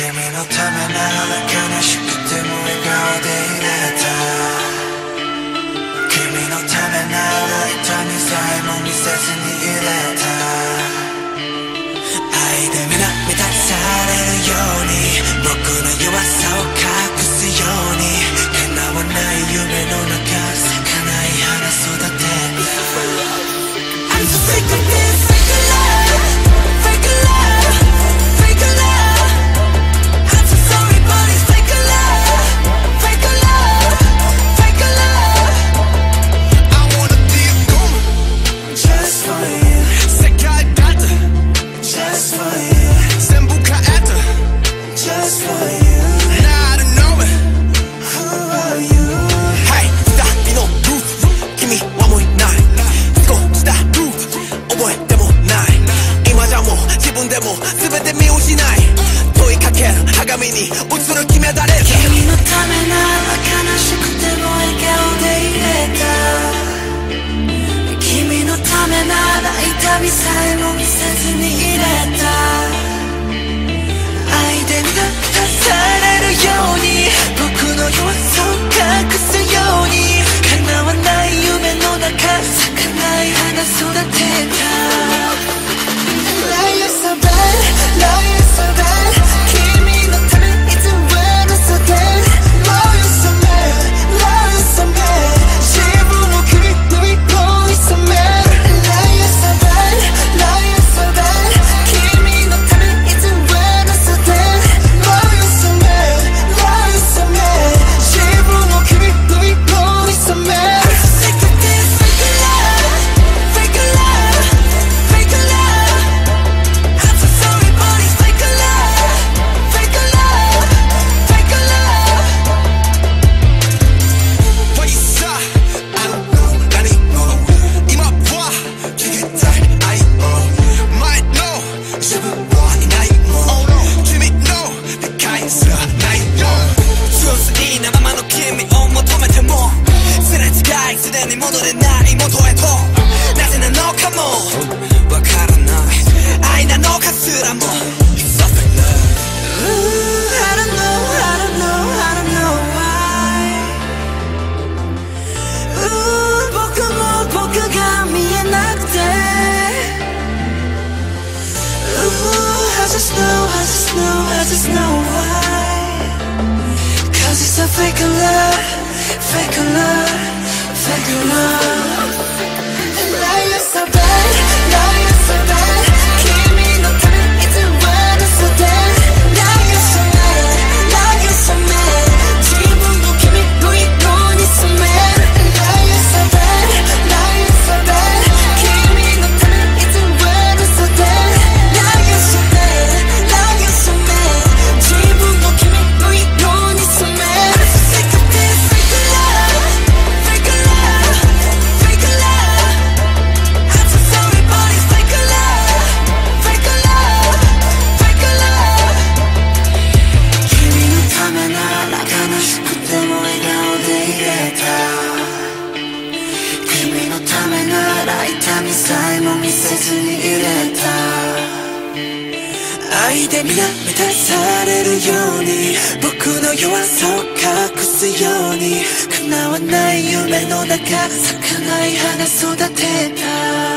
君のためなら悲しくても笑顔でいれた。君のためなら痛みさえも見せずにる君君のためなら悲しくても笑顔でいれた。君のためなら痛みさえも見せずにいれた。愛で満たされ 나이 너 come on. 와 아이 나너 Ooh, I don't know, I don't know, I don't know why. Ooh, Ooh, I I I just know why. Cause it's a fake love your love. 愛で皆満たされるように僕の弱さを隠すように叶わない夢の中咲かない花育てた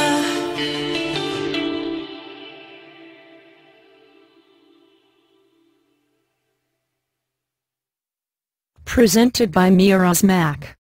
プレゼン n t e d by Mira Mac.